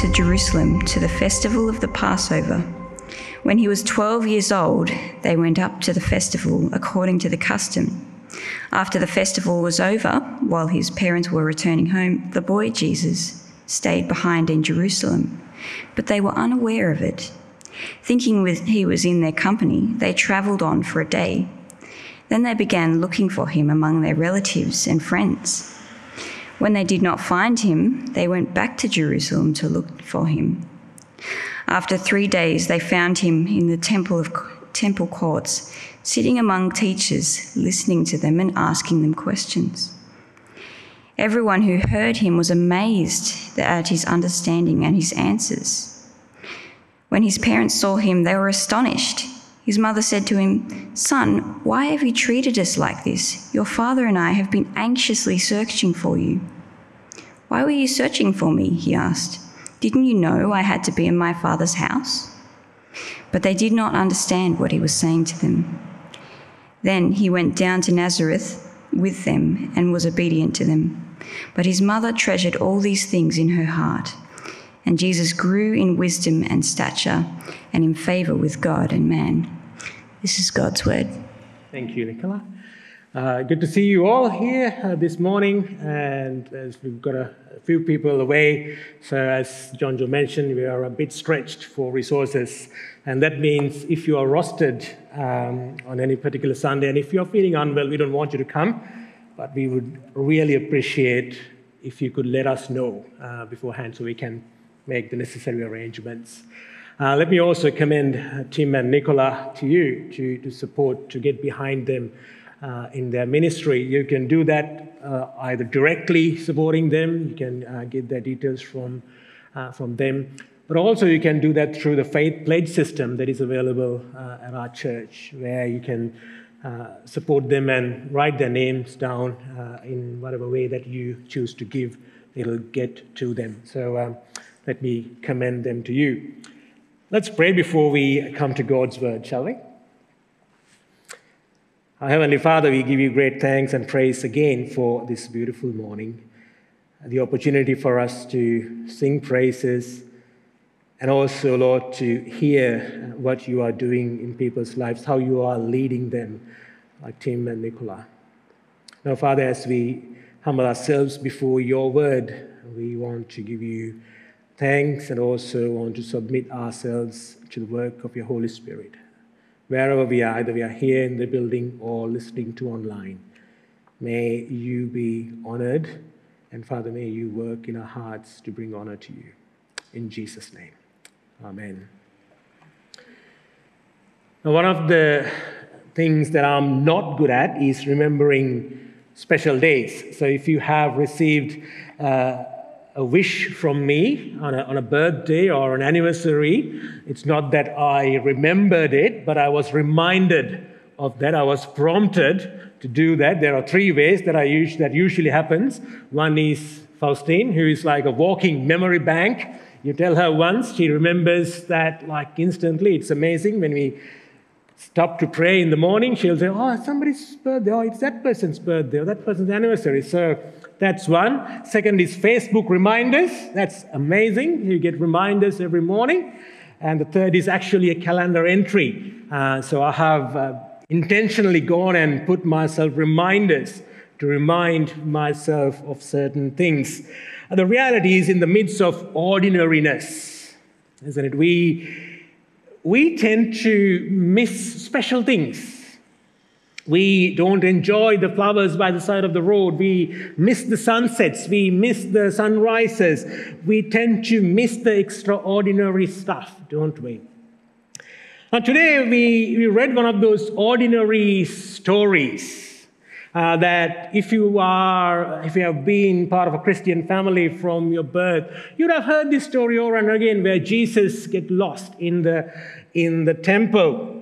to Jerusalem to the festival of the Passover. When he was 12 years old, they went up to the festival according to the custom. After the festival was over, while his parents were returning home, the boy Jesus stayed behind in Jerusalem, but they were unaware of it. Thinking he was in their company, they travelled on for a day. Then they began looking for him among their relatives and friends. When they did not find him, they went back to Jerusalem to look for him. After three days, they found him in the temple of temple courts, sitting among teachers, listening to them and asking them questions. Everyone who heard him was amazed at his understanding and his answers. When his parents saw him, they were astonished. His mother said to him, Son, why have you treated us like this? Your father and I have been anxiously searching for you. Why were you searching for me? He asked. Didn't you know I had to be in my father's house? But they did not understand what he was saying to them. Then he went down to Nazareth with them and was obedient to them. But his mother treasured all these things in her heart. And Jesus grew in wisdom and stature and in favor with God and man. This is God's word. Thank you, Nicola. Uh, good to see you all here uh, this morning, and as we've got a, a, few people away, so as John Joe mentioned, we are a bit stretched for resources, and that means if you are rostered um, on any particular Sunday, and if you're feeling unwell, we don't want you to come, but we would really appreciate if you could let us know uh, beforehand so we can make the necessary arrangements. Uh, let me also commend uh, Tim and Nicola to you to, to support, to get behind them uh, in their ministry. You can do that uh, either directly supporting them, you can uh, get their details from, uh, from them, but also you can do that through the faith pledge system that is available at our church, where you can support them and write their names down in whatever way that you choose to give. It'll get to them. So um, let me commend them to you. Let's pray before we come to God's word, shall we? Our Heavenly Father, we give you great thanks and praise again for this beautiful morning, the opportunity for us to sing praises, and also, Lord, to hear what you are doing in people's lives, how you are leading them, like Tim and Nicola. Now, Father, as we humble ourselves before your word, we want to give you thanks and also want to submit ourselves to the work of your Holy Spirit wherever we are, either we are here in the building or listening to online. May you be honored, and Father, may you work in our hearts to bring honor to you. In Jesus' name, Amen. Now, one of the things that I'm not good at is remembering special days. So, if you have received uh, a wish from me on a, on a birthday or an anniversary. It's not that I remembered it, but I was reminded of that. I was prompted to do that. There are three ways that, I use, that usually happens. One is Faustine, who is like a walking memory bank. You tell her once, she remembers that like instantly. It's amazing when we stop to pray in the morning, she'll say, Oh, somebody's birthday. Oh, it's that person's birthday or that person's anniversary. So that's one. Second is Facebook reminders. That's amazing. You get reminders every morning. And the third is actually a calendar entry. Uh, so I have uh, intentionally gone and put myself reminders to remind myself of certain things. And the reality is, in the midst of ordinariness, isn't it? We, we tend to miss special things we don't enjoy the flowers by the side of the road. We miss the sunsets. We miss the sunrises. We tend to miss the extraordinary stuff, don't we? Now, today we, we read one of those ordinary stories. Uh, that if you are, if you have been part of a Christian family from your birth, you'd have heard this story over and again where Jesus get lost in the, in the temple.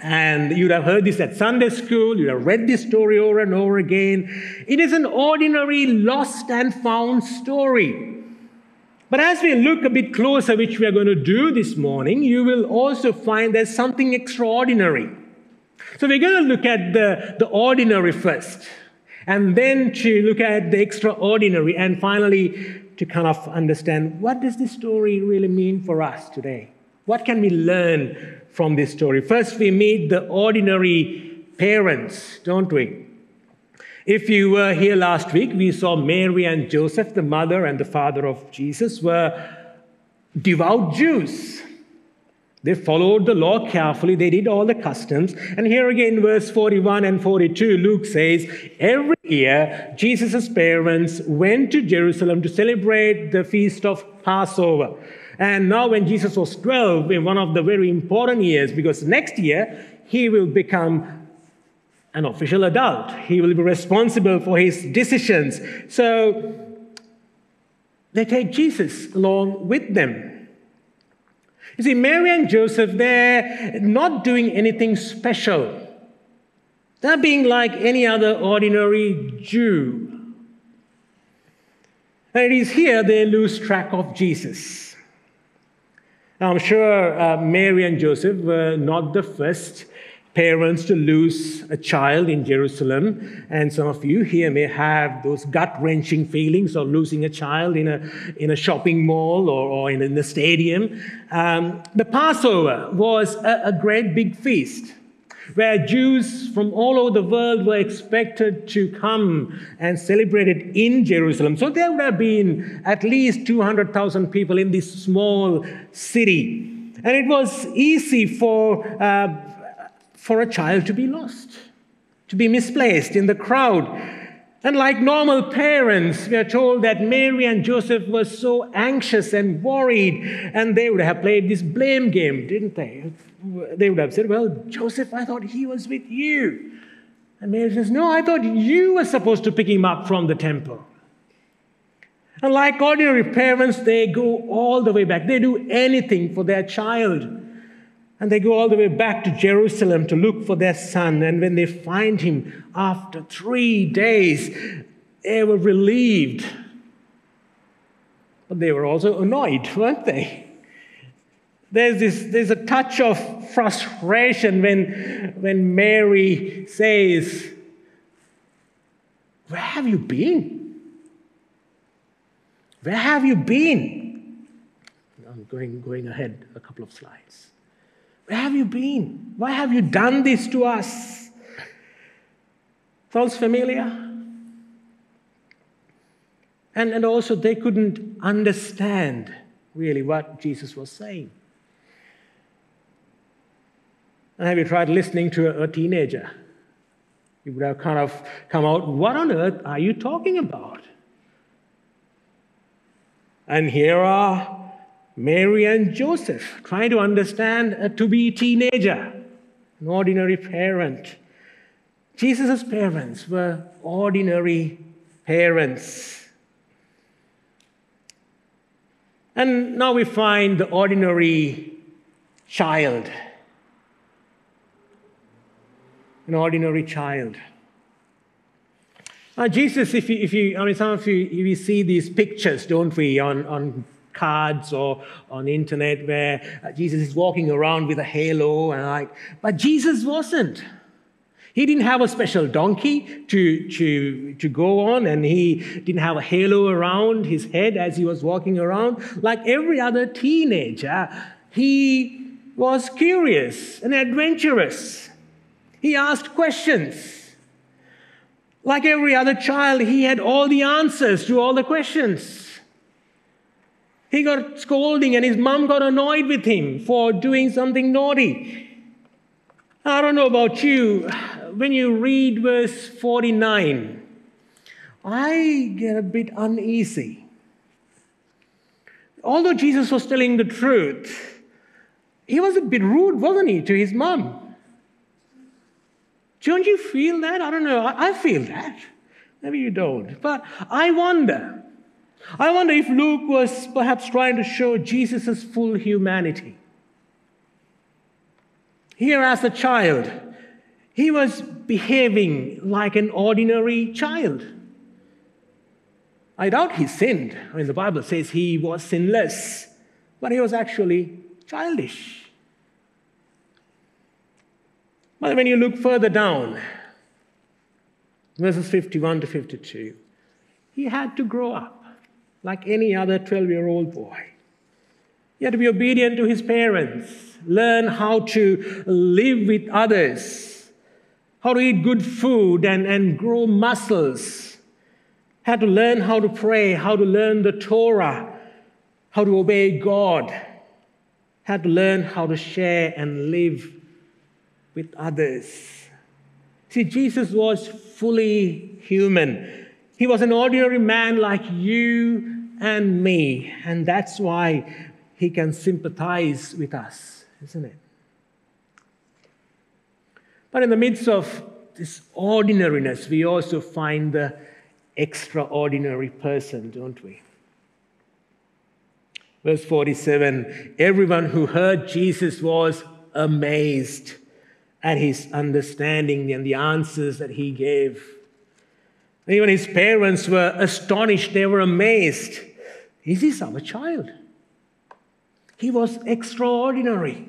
And you'd have heard this at Sunday school, you'd have read this story over and over again. It is an ordinary lost and found story. But as we look a bit closer, which we are going to do this morning, you will also find there's something extraordinary. So we're going to look at the, the ordinary first, and then to look at the extraordinary, and finally to kind of understand what does this story really mean for us today? What can we learn from this story? First, we meet the ordinary parents, don't we? If you were here last week, we saw Mary and Joseph, the mother and the father of Jesus, were devout Jews. They followed the law carefully, they did all the customs. And here again, verse 41 and 42, Luke says, Every year, Jesus' parents went to Jerusalem to celebrate the feast of Passover. And now, when Jesus was 12, in one of the very important years, because next year he will become an official adult. He will be responsible for his decisions. So they take Jesus along with them. You see, Mary and Joseph, they're not doing anything special. They're being like any other ordinary Jew. And it is here they lose track of Jesus. Now, I'm sure uh, Mary and Joseph were not the first parents to lose a child in Jerusalem. And some of you here may have those gut wrenching feelings of losing a child in a, in a shopping mall or, or in, in a stadium. Um, the Passover was a, a great big feast where Jews from all over the world were expected to come and celebrate it in Jerusalem. So there would have been at least 200,000 people in this small city. And it was easy for uh, for a child to be lost, to be misplaced in the crowd. And like normal parents, we are told that Mary and Joseph were so anxious and worried, and they would have played this blame game, didn't they? They would have said, Well, Joseph, I thought he was with you. And Mary says, No, I thought you were supposed to pick him up from the temple. And like ordinary parents, they go all the way back. They do anything for their child. And they go all the way back to Jerusalem to look for their son. And when they find him after three days, they were relieved. But they were also annoyed, weren't they? There's, this, there's a touch of frustration when, when Mary says, Where have you been? Where have you been? I'm going, going ahead a couple of slides. Where have you been? Why have you done this to us? Sounds familiar? And, and also, they couldn't understand really what Jesus was saying. And have you tried listening to a, a teenager? You would have kind of come out, What on earth are you talking about? And here are Mary and Joseph, trying to understand a to be teenager, an ordinary parent. Jesus' parents were ordinary parents. And now we find the ordinary child. An ordinary child. Now, Jesus, if you, if you, I mean, some of you, we see these pictures, don't we, on, on cards or on the internet where Jesus is walking around with a halo and like, but Jesus wasn't. He didn't have a special donkey to, to, to go on, and he didn't have a halo around his head as he was walking around. Like every other teenager, he was curious and adventurous. He asked questions. Like every other child, he had all the answers to all the questions. He got scolding, and his mom got annoyed with him for doing something naughty. I don't know about you. When you read verse 49, I get a bit uneasy. Although Jesus was telling the truth, he was a bit rude, wasn't he, to his mom? Don't you feel that? I don't know. I feel that. Maybe you don't. But I wonder I wonder if Luke was perhaps trying to show Jesus' full humanity. Here, as a child, he was behaving like an ordinary child. I doubt he sinned. I mean, the Bible says he was sinless, but he was actually childish. But when you look further down, verses 51 to 52, he had to grow up. Like any other 12 year old boy. He had to be obedient to his parents, learn how to live with others, how to eat good food and, and grow muscles, had to learn how to pray, how to learn the Torah, how to obey God, had to learn how to share and live with others. See, Jesus was fully human. He was an ordinary man like you and me, and that's why he can sympathize with us, isn't it? But in the midst of this ordinariness, we also find the extraordinary person, don't we? Verse 47 Everyone who heard Jesus was amazed at his understanding and the answers that he gave. Even his parents were astonished, they were amazed. Is this our child? He was extraordinary.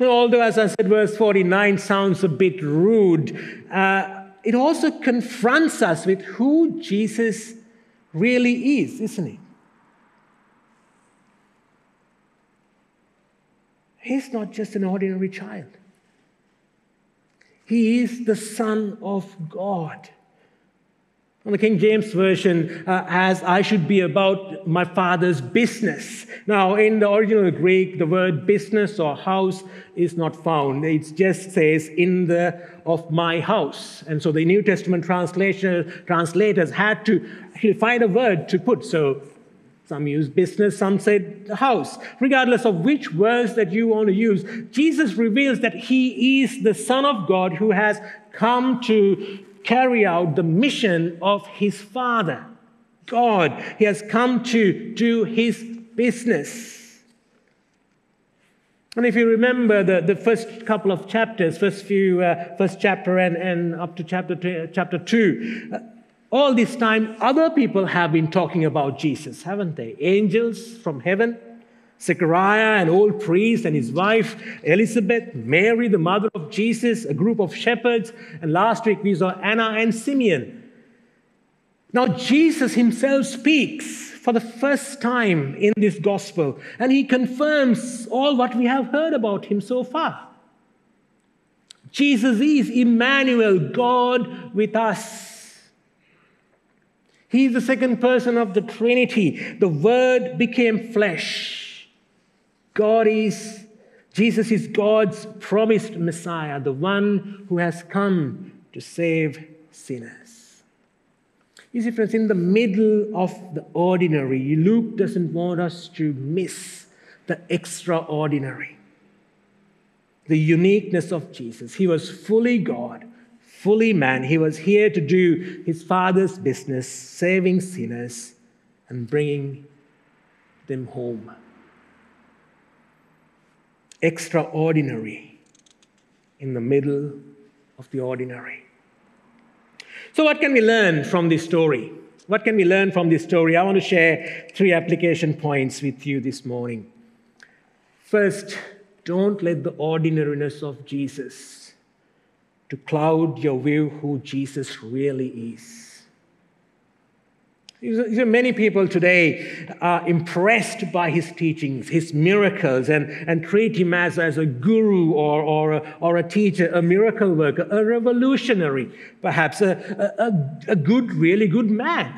Although, as I said, verse 49 sounds a bit rude, uh, it also confronts us with who Jesus really is, isn't it? He's not just an ordinary child. He is the Son of God. On the King James Version, uh, as I should be about my father's business. Now, in the original Greek, the word business or house is not found. It just says, in the of my house. And so the New Testament translators had to find a word to put. So some use business, some said house. Regardless of which words that you want to use, Jesus reveals that he is the Son of God who has come to carry out the mission of his Father. God, he has come to do his business. And if you remember the, the first couple of chapters, first few, uh, first chapter and, and up to chapter, two, chapter 2, uh, all this time other people have been talking about Jesus, haven't they? Angels from heaven, Zechariah, an old priest, and his wife Elizabeth, Mary, the mother of Jesus, a group of shepherds, and last week we saw Anna and Simeon. Now, Jesus himself speaks for the first time in this gospel, and he confirms all what we have heard about him so far. Jesus is Emmanuel, God with us. He is the second person of the Trinity. The Word became flesh. God is, Jesus is God's promised Messiah, the one who has come to save sinners. You see, friends, in the middle of the ordinary, Luke doesn't want us to miss the extraordinary, the uniqueness of Jesus. He was fully God, fully man. He was here to do his Father's business, saving sinners and bringing them home extraordinary in the middle of the ordinary. So, what can we learn from this story? What can we learn from this story? I want to share three application points with you this morning. First, don't let the ordinariness of Jesus to cloud your view who Jesus really is. Many people today are impressed by his teachings, his miracles, and, and treat him as, as a guru or, or, a, or a teacher, a miracle worker, a revolutionary, perhaps a, a, a good, really good man.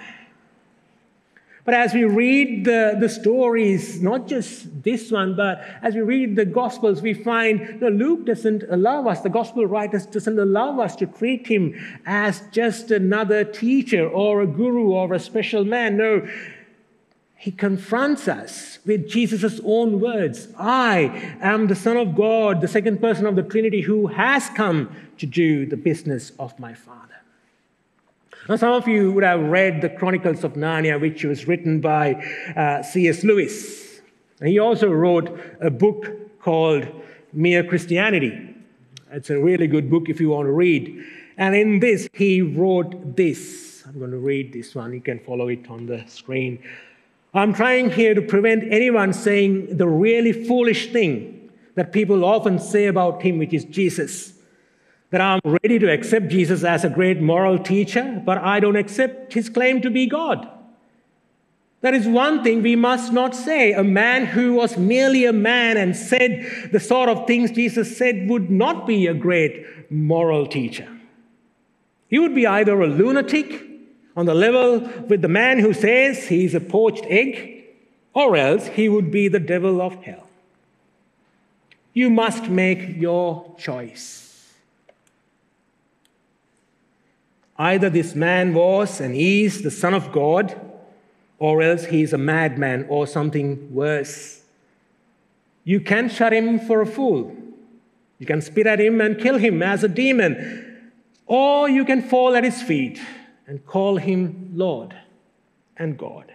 But as we read the, the stories, not just this one, but as we read the Gospels, we find that Luke doesn't allow us, the Gospel writers doesn't allow us to treat him as just another teacher or a guru or a special man. No, he confronts us with Jesus' own words I am the Son of God, the second person of the Trinity, who has come to do the business of my Father. Now, some of you would have read the Chronicles of Narnia, which was written by uh, C.S. Lewis. And he also wrote a book called Mere Christianity. It's a really good book if you want to read. And in this, he wrote this. I'm going to read this one. You can follow it on the screen. I'm trying here to prevent anyone saying the really foolish thing that people often say about him, which is Jesus that I'm ready to accept Jesus as a great moral teacher, but I don't accept his claim to be God. That is one thing we must not say. A man who was merely a man and said the sort of things Jesus said would not be a great moral teacher. He would be either a lunatic on the level with the man who says he's a poached egg, or else he would be the devil of hell. You must make your choice. Either this man was and is the Son of God or else he is a madman or something worse. You can shut him for a fool. You can spit at him and kill him as a demon. Or you can fall at his feet and call him Lord and God.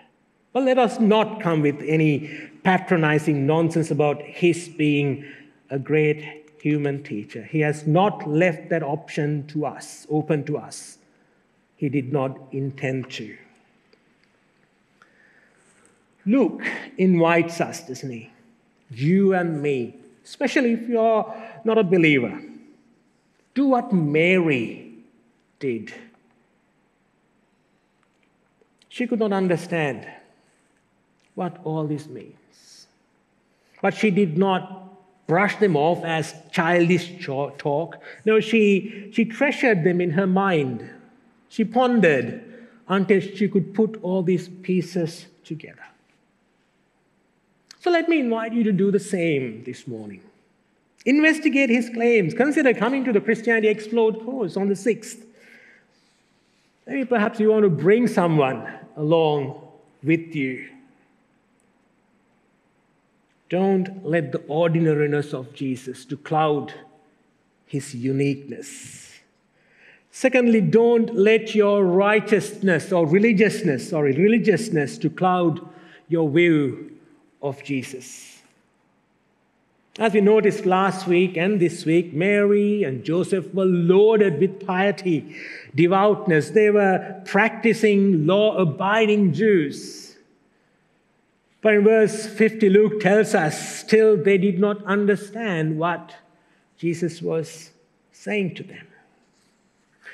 But let us not come with any patronizing nonsense about his being a great human teacher. He has not left that option to us, open to us. He did not intend to. Luke invites us, doesn't he? You and me, especially if you're not a believer, do what Mary did. She could not understand what all this means. But she did not brush them off as childish talk. No, she, she treasured them in her mind. She pondered until she could put all these pieces together. So let me invite you to do the same this morning. Investigate his claims. Consider coming to the Christianity Explored course on the 6th. Maybe perhaps you want to bring someone along with you. Don't let the ordinariness of Jesus to cloud his uniqueness. Secondly, don't let your righteousness or religiousness or religiousness to cloud your view of Jesus. As we noticed last week and this week, Mary and Joseph were loaded with piety, devoutness. They were practicing law abiding Jews. But in verse 50, Luke tells us still they did not understand what Jesus was saying to them.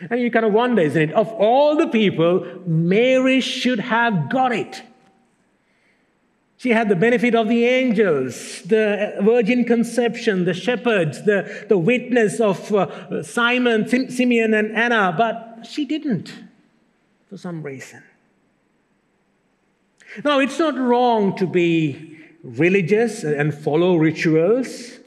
And you kind of wonder, isn't it? Of all the people, Mary should have got it. She had the benefit of the angels, the virgin conception, the shepherds, the, the witness of uh, Simon, Sim- Simeon, and Anna, but she didn't for some reason. Now, it's not wrong to be religious and follow rituals,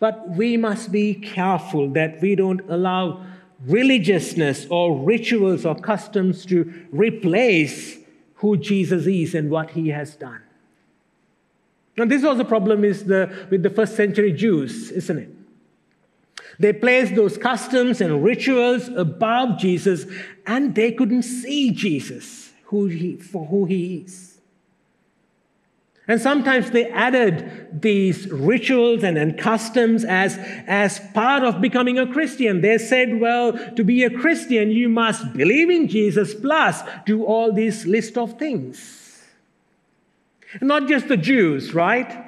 but we must be careful that we don't allow religiousness or rituals or customs to replace who Jesus is and what he has done. Now, this was the problem is the, with the first century Jews, isn't it? They placed those customs and rituals above Jesus, and they couldn't see Jesus who he, for who he is. And sometimes they added these rituals and, and customs as, as part of becoming a Christian. They said, well, to be a Christian, you must believe in Jesus plus do all this list of things. Not just the Jews, right?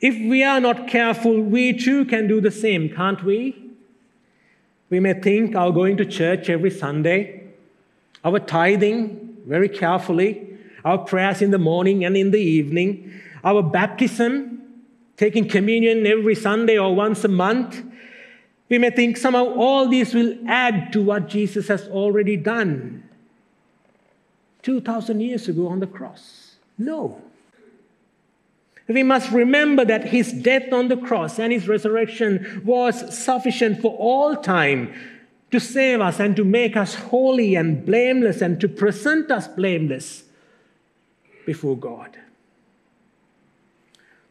If we are not careful, we too can do the same, can't we? We may think our going to church every Sunday, our tithing very carefully, our prayers in the morning and in the evening, our baptism, taking communion every Sunday or once a month. We may think somehow all these will add to what Jesus has already done 2,000 years ago on the cross. No. We must remember that his death on the cross and his resurrection was sufficient for all time to save us and to make us holy and blameless and to present us blameless before God.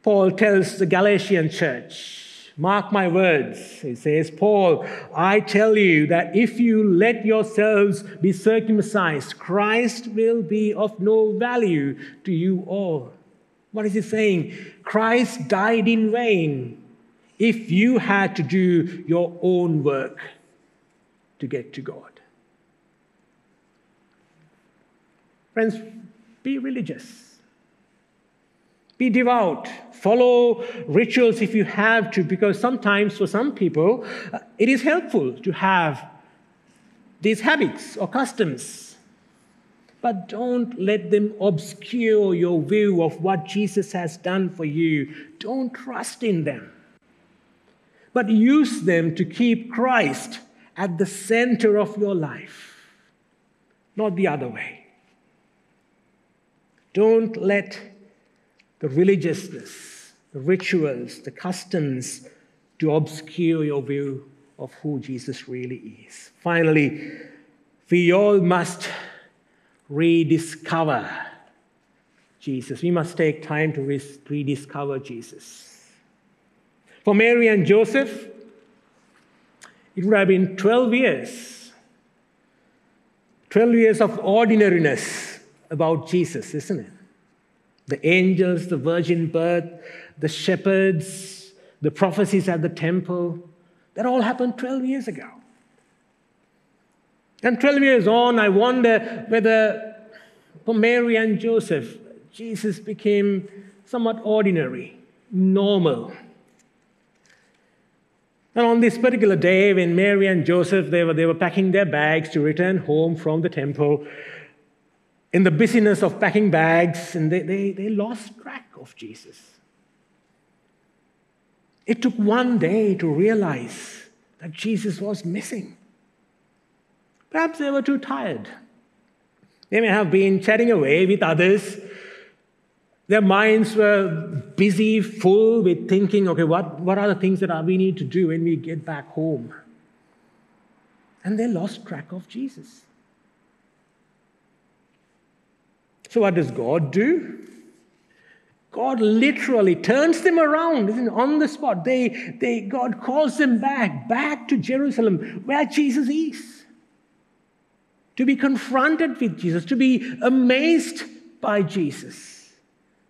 Paul tells the Galatian church, Mark my words. He says, Paul, I tell you that if you let yourselves be circumcised, Christ will be of no value to you all. What is he saying? Christ died in vain if you had to do your own work to get to God. Friends, be religious. Be devout. Follow rituals if you have to, because sometimes for some people uh, it is helpful to have these habits or customs but don't let them obscure your view of what Jesus has done for you. Don't trust in them, but use them to keep Christ at the center of your life, not the other way. Don't let the religiousness, the rituals, the customs to obscure your view of who Jesus really is. Finally, we all must rediscover Jesus. We must take time to rediscover Jesus. For Mary and Joseph, it would have been 12 years. 12 years of ordinariness about Jesus, isn't it? The angels, the virgin birth, the shepherds, the prophecies at the temple, that all happened 12 years ago. And 12 years on, I wonder whether for Mary and Joseph, Jesus became somewhat ordinary, normal. And on this particular day, when Mary and Joseph they were, they were packing their bags to return home from the temple, in the busyness of packing bags, and they, they, they lost track of Jesus. It took one day to realize that Jesus was missing. Perhaps they were too tired. They may have been chatting away with others. Their minds were busy, full with thinking, okay, what, what are the things that we need to do when we get back home? And they lost track of Jesus. So, what does God do? God literally turns them around on the spot. They, they, God calls them back, back to Jerusalem, where Jesus is to be confronted with Jesus, to be amazed by Jesus,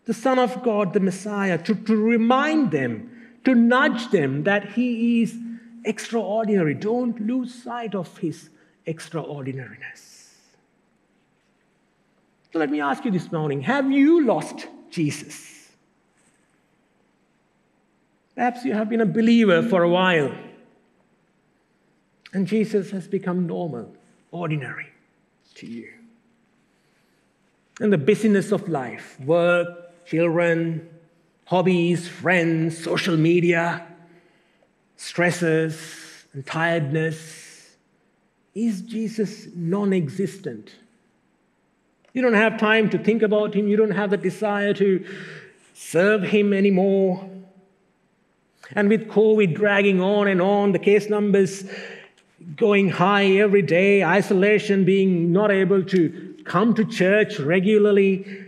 the Son of God, the Messiah, to, to remind them, to nudge them that He is extraordinary. Don't lose sight of His extraordinariness. So let me ask you this morning have you lost Jesus? Perhaps you have been a believer for a while, and Jesus has become normal, ordinary to you. And the busyness of life work, children, hobbies, friends, social media, stresses, and tiredness is Jesus non existent? You don't have time to think about him, you don't have the desire to serve him anymore. And with COVID dragging on and on, the case numbers going high every day, isolation, being not able to come to church regularly,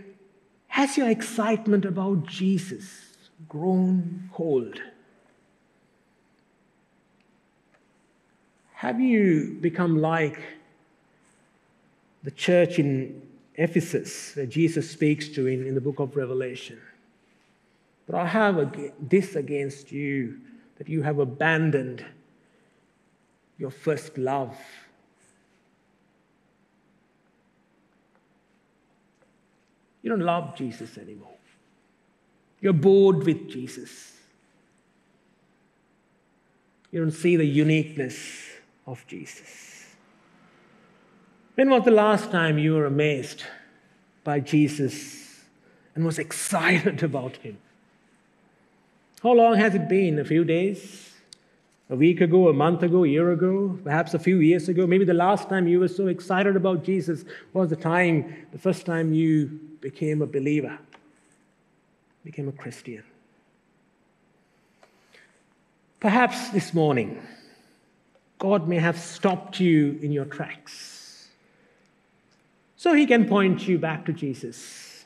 has your excitement about Jesus grown cold? Have you become like the church in Ephesus that Jesus speaks to in, in the book of Revelation? But I have this against you that you have abandoned your first love. You don't love Jesus anymore. You're bored with Jesus. You don't see the uniqueness of Jesus. When was the last time you were amazed by Jesus and was excited about him? How long has it been? A few days? a week ago, a month ago, a year ago, perhaps a few years ago. Maybe the last time you were so excited about Jesus was the time, the first time you became a believer, became a Christian. Perhaps this morning, God may have stopped you in your tracks so he can point you back to Jesus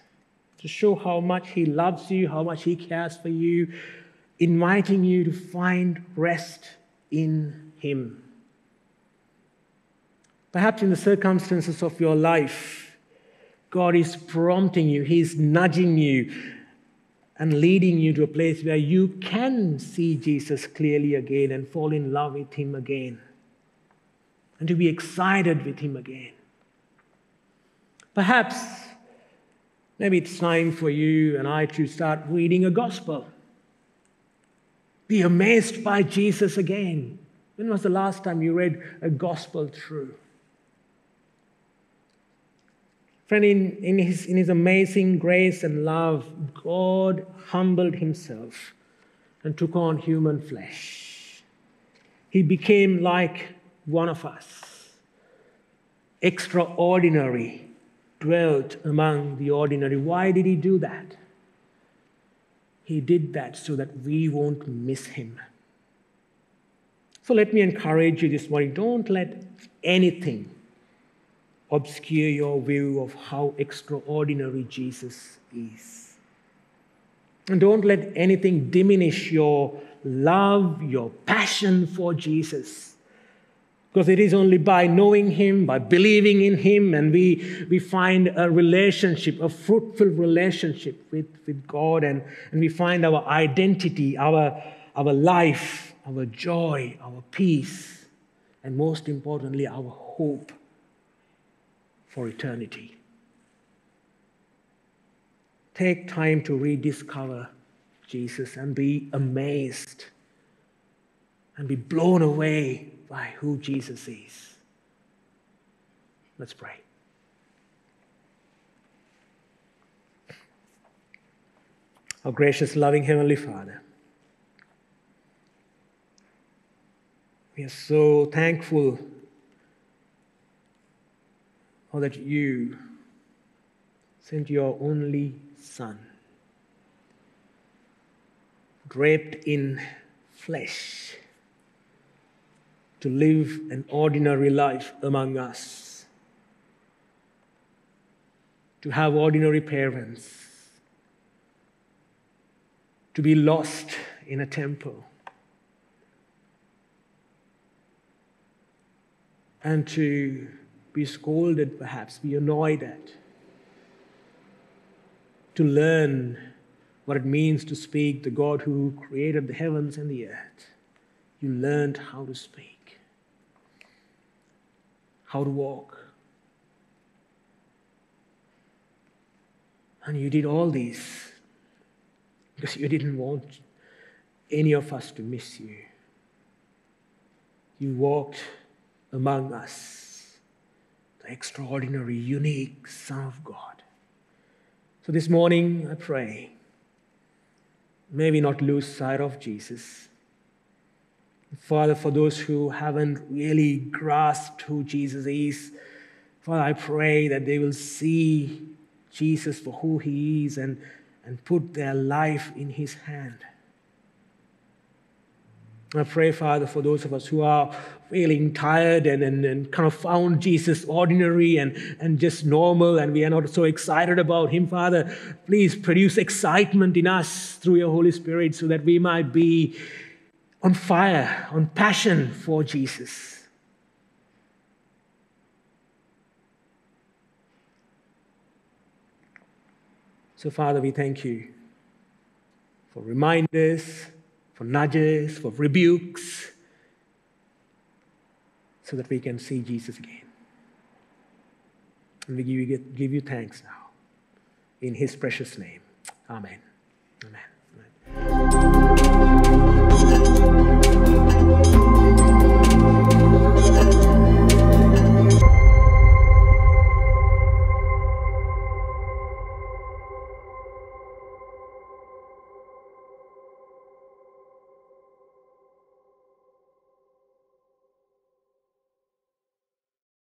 to show how much he loves you, how much he cares for you, inviting you to find rest in Him. Perhaps in the circumstances of your life, God is prompting you, He's nudging you and leading you to a place where you can see Jesus clearly again and fall in love with Him again and to be excited with Him again. Perhaps maybe it's time for you and I to start reading a gospel be amazed by Jesus again. When was the last time you read a gospel through? Friend, in, in, his, in his amazing grace and love, God humbled himself and took on human flesh. He became like one of us, extraordinary, dwelt among the ordinary. Why did he do that? He did that so that we won't miss him. So let me encourage you this morning don't let anything obscure your view of how extraordinary Jesus is. And don't let anything diminish your love, your passion for Jesus. Because it is only by knowing Him, by believing in Him, and we, we find a relationship, a fruitful relationship with, with God, and, and we find our identity, our, our life, our joy, our peace, and most importantly, our hope for eternity. Take time to rediscover Jesus and be amazed and be blown away by who Jesus is. Let's pray. Our gracious, loving Heavenly Father, we are so thankful or that you sent your only Son, draped in flesh, to live an ordinary life among us, to have ordinary parents, to be lost in a temple. And to be scolded, perhaps, be annoyed at, to learn what it means to speak the God who created the heavens and the earth. You learned how to speak, how to walk. And you did all these because you didn't want any of us to miss you. You walked among us the extraordinary, unique Son of God. So this morning, I pray, may we not lose sight of Jesus. Father, for those who haven't really grasped who Jesus is, Father, I pray that they will see Jesus for who he is and, and put their life in his hand. I pray, Father, for those of us who are feeling tired and, and, and kind of found Jesus ordinary and, and just normal, and we are not so excited about Him, Father, please produce excitement in us through your Holy Spirit so that we might be on fire, on passion for Jesus. So, Father, we thank you for reminders for nudges, for rebukes, so that we can see Jesus again. And we give you, give you thanks now. In his precious name. Amen. Amen.